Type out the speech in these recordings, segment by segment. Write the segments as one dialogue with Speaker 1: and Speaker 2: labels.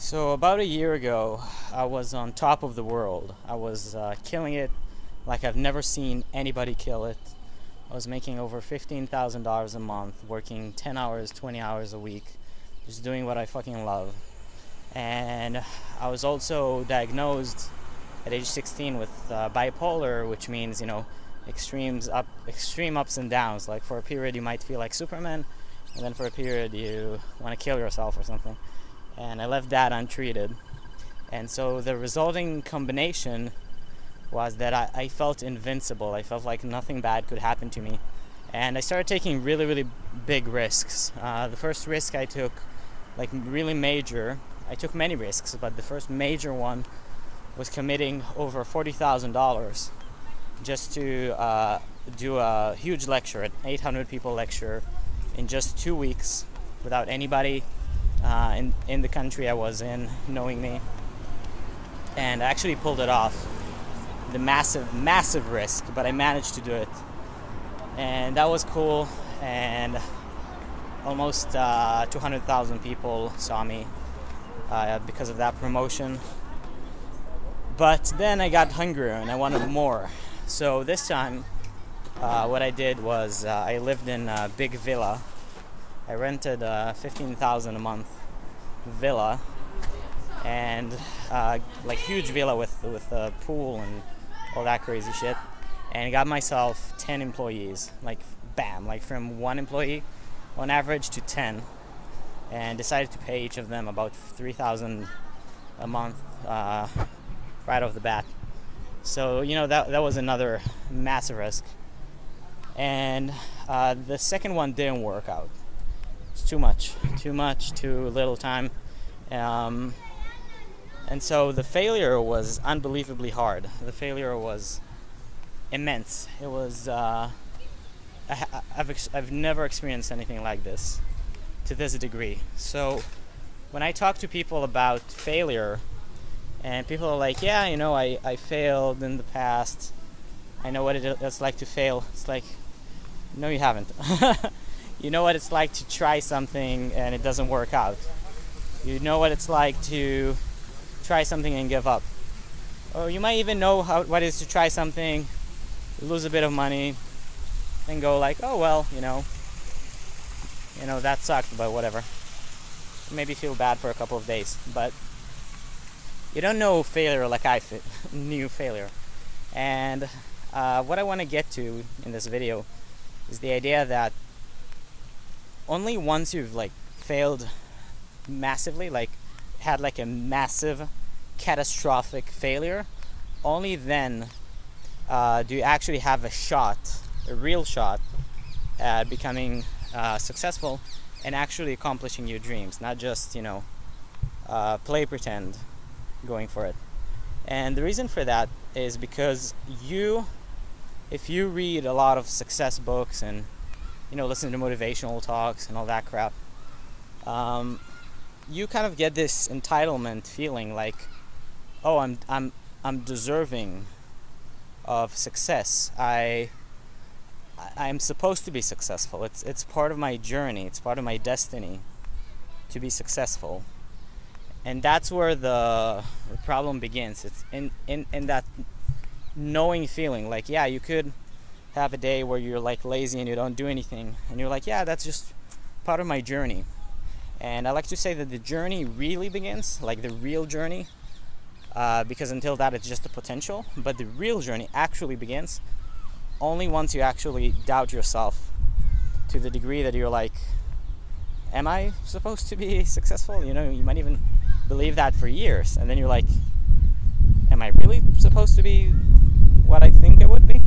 Speaker 1: So, about a year ago, I was on top of the world. I was uh, killing it like I've never seen anybody kill it. I was making over $15,000 a month, working 10 hours, 20 hours a week, just doing what I fucking love. And I was also diagnosed at age 16 with uh, bipolar, which means, you know, extremes up, extreme ups and downs. Like for a period, you might feel like Superman, and then for a period, you want to kill yourself or something and I left that untreated. And so the resulting combination was that I, I, felt invincible. I felt like nothing bad could happen to me. And I started taking really, really big risks. Uh, the first risk I took, like really major, I took many risks, but the first major one was committing over $40,000 just to uh, do a huge lecture, an 800 people lecture in just two weeks without anybody uh, in, in the country I was in, knowing me. And I actually pulled it off. The massive, massive risk, but I managed to do it. And that was cool. And almost uh, 200,000 people saw me uh, because of that promotion. But then I got hungrier and I wanted more. So this time, uh, what I did was uh, I lived in a big villa I rented a 15,000 a month villa and uh, like huge villa with with a pool and all that crazy shit and got myself 10 employees like bam like from one employee on average to 10 and decided to pay each of them about 3000 a month uh, right off the bat. So you know that, that was another massive risk. And uh, the second one didn't work out it's too much, too much, too little time. Um, and so the failure was unbelievably hard. The failure was immense. It was, uh, I, have ex- I've never experienced anything like this to this degree. So when I talk to people about failure, and people are like, yeah, you know, I, I failed in the past. I know what it's like to fail. It's like, no, you haven't. you know what it's like to try something and it doesn't work out. You know what it's like to try something and give up. Or you might even know how, what it is to try something, lose a bit of money, and go like, oh well, you know, you know that sucked, but whatever. Maybe feel bad for a couple of days, but you don't know failure like I knew failure. And uh, what I want to get to in this video is the idea that only once you've like failed massively, like had like a massive catastrophic failure, only then uh, do you actually have a shot, a real shot, at becoming uh, successful and actually accomplishing your dreams, not just you know uh, play pretend, going for it. And the reason for that is because you, if you read a lot of success books and you know, listen to motivational talks and all that crap, um, you kind of get this entitlement feeling like, oh, I'm I'm I'm deserving of success. I I'm supposed to be successful. It's it's part of my journey. It's part of my destiny to be successful. And that's where the, the problem begins. It's in, in, in that knowing feeling like yeah, you could have a day where you're like lazy and you don't do anything and you're like yeah that's just part of my journey. And i like to say that the journey really begins like the real journey uh, because until that it's just a potential but the real journey actually begins only once you actually doubt yourself to the degree that you're like am i supposed to be successful? You know you might even believe that for years and then you're like am i really supposed to be what i think i would be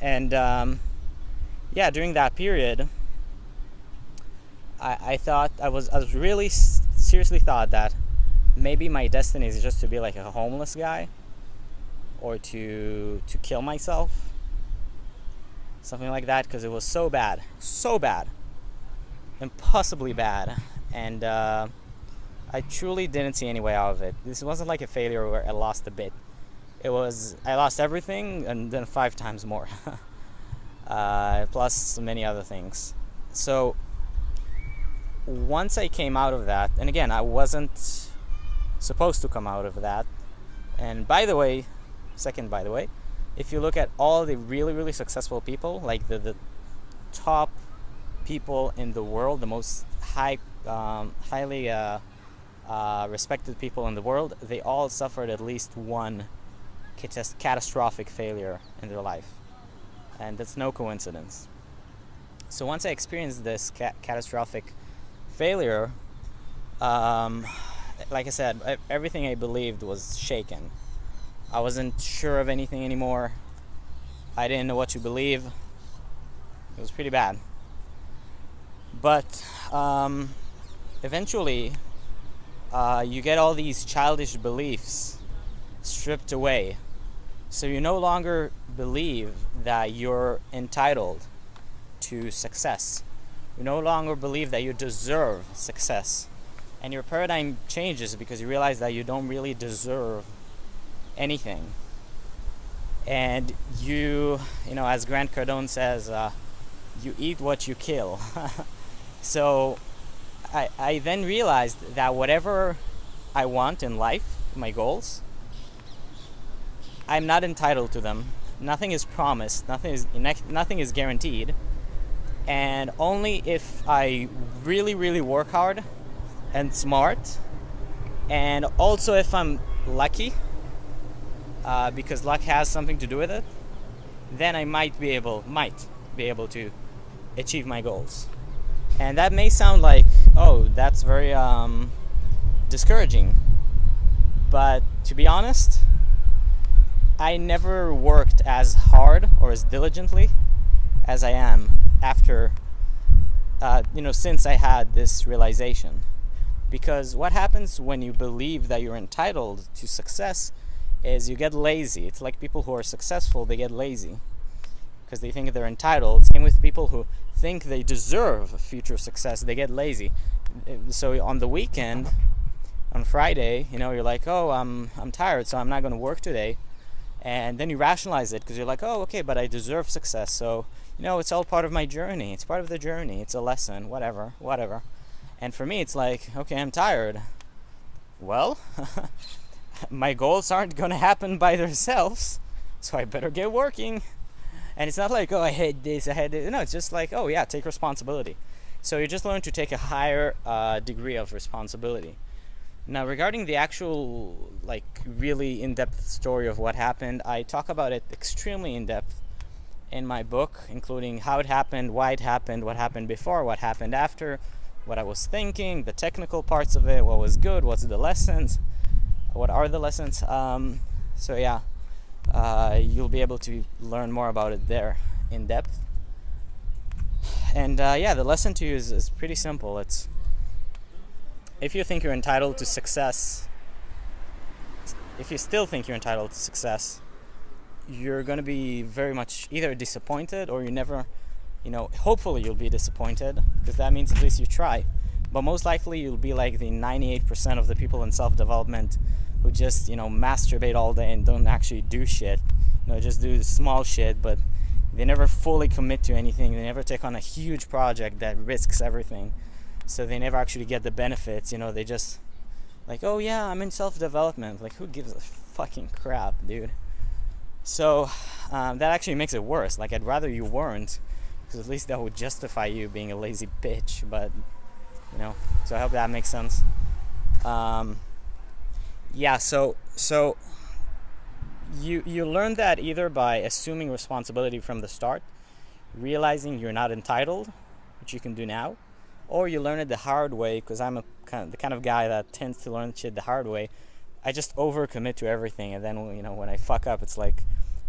Speaker 1: and um, yeah, during that period, I, I thought I was I was really s- seriously thought that maybe my destiny is just to be like a homeless guy or to to kill myself. Something like that because it was so bad so bad impossibly bad. And uh, i truly didn't see any way out of it. This wasn't like a failure where i lost a bit it was I lost everything and then five times more, uh, plus many other things. So once I came out of that, and again, I wasn't supposed to come out of that. And by the way, second, by the way, if you look at all the really, really successful people, like the, the top people in the world, the most high, um, highly uh, uh, respected people in the world, they all suffered at least one catastrophic failure in their life. And that's no coincidence. So once I experienced this ca- catastrophic failure, um, like I said, everything I believed was shaken. I wasn't sure of anything anymore. I didn't know what to believe. It was pretty bad. But um, eventually, uh, you get all these childish beliefs stripped away. So you no longer believe that you're entitled to success. You no longer believe that you deserve success. And your paradigm changes because you realize that you don't really deserve anything. And you, you know, as Grant Cardone says, uh, you eat what you kill. so I, I then realized that whatever I want in life, my goals, I'm not entitled to them. Nothing is promised. Nothing is nothing is guaranteed. And only if I really, really work hard and smart, and also if I'm lucky, uh, because luck has something to do with it, then I might be able might be able to achieve my goals. And that may sound like, oh, that's very um, discouraging. But to be honest, I never worked as hard or as diligently as I am after, uh, you know, since I had this realization. Because what happens when you believe that you're entitled to success is you get lazy. It's like people who are successful, they get lazy because they think they're entitled. Same with people who think they deserve future success, they get lazy. So on the weekend, on Friday, you know, you're like, "Oh, I'm I'm tired, so I'm not going to work today." And then you rationalize it because you're like, "Oh, okay, but I deserve success." So, you know, it's all part of my journey. It's part of the journey. It's a lesson, whatever, whatever. And for me, it's like, "Okay, I'm tired." Well, my goals aren't going to happen by themselves, so I better get working. And it's not like, oh, I had this, I had this. No, it's just like, oh, yeah, take responsibility. So you just learn to take a higher uh, degree of responsibility. Now, regarding the actual, like, really in depth story of what happened, I talk about it extremely in depth in my book, including how it happened, why it happened, what happened before, what happened after, what I was thinking, the technical parts of it, what was good, what's the lessons, what are the lessons. Um, so, yeah, uh, you'll be able to learn more about it there in depth. And uh, yeah, the lesson to you is, is pretty simple. It's if you think you're entitled to success, if you still think you're entitled to success, you're going to be very much either disappointed or you never, you know, hopefully you'll be disappointed because that means at least you try. But most likely you'll be like the 98% of the people in self development who just you know masturbate all day and don't actually do shit. You know, just do small shit, but they never fully commit to anything. They never take on a huge project that risks everything. So they never actually get the benefits. You know, they just like, oh yeah, I'm in self-development. Like, who gives a fucking crap, dude? So um, that actually makes it worse. Like, I'd rather you weren't, because at least that would justify you being a lazy bitch. But you know, so I hope that makes sense. Um, yeah, so so you you learn that either by assuming responsibility from the start, realizing you're not entitled, which you can do now, or you learn it the hard way. Because I'm a kind of the kind of guy that tends to learn shit the hard way. I just overcommit to everything, and then you know when I fuck up, it's like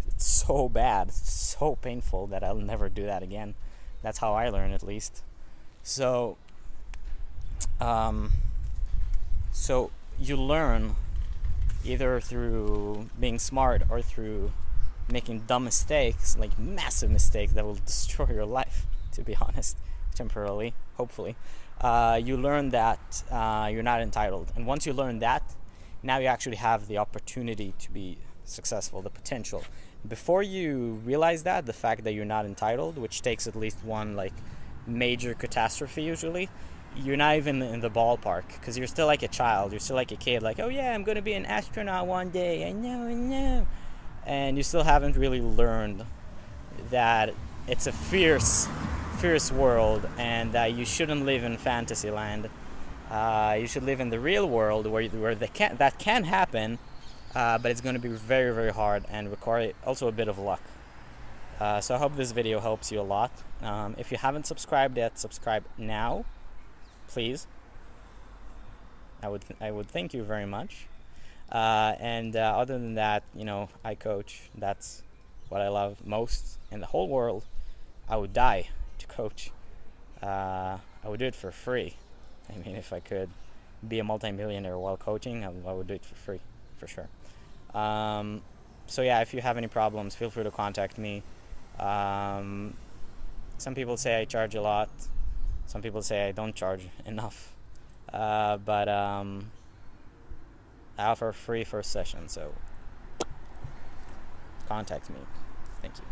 Speaker 1: it's so bad, it's so painful that I'll never do that again. That's how I learn, at least. So, um, so you learn either through being smart or through making dumb mistakes, like massive mistakes that will destroy your life, to be honest, temporarily, hopefully, uh, you learn that uh, you're not entitled. And once you learn that, now you actually have the opportunity to be successful, the potential. Before you realize that, the fact that you're not entitled, which takes at least one like major catastrophe usually, you're not even in the ballpark because you're still like a child. You're still like a kid, like, oh yeah, I'm gonna be an astronaut one day. I know, I know. And you still haven't really learned that it's a fierce, fierce world and that you shouldn't live in fantasy land. Uh, you should live in the real world where, where they can, that can happen, uh, but it's going to be very, very hard and require also a bit of luck. Uh, so I hope this video helps you a lot. Um, if you haven't subscribed yet, subscribe now please. I would I would thank you very much. Uh, and uh, other than that, you know, I coach. That's what I love most in the whole world. I would die coach. Uh, I would do it for free. I mean, if I could be a multimillionaire while coaching, I, I would do it for free, for sure. Um, so yeah, if you have any problems, feel free to contact me. Um, some people say I charge a lot some people say I don't charge enough, uh, but um, I offer free first session, so contact me. Thank you.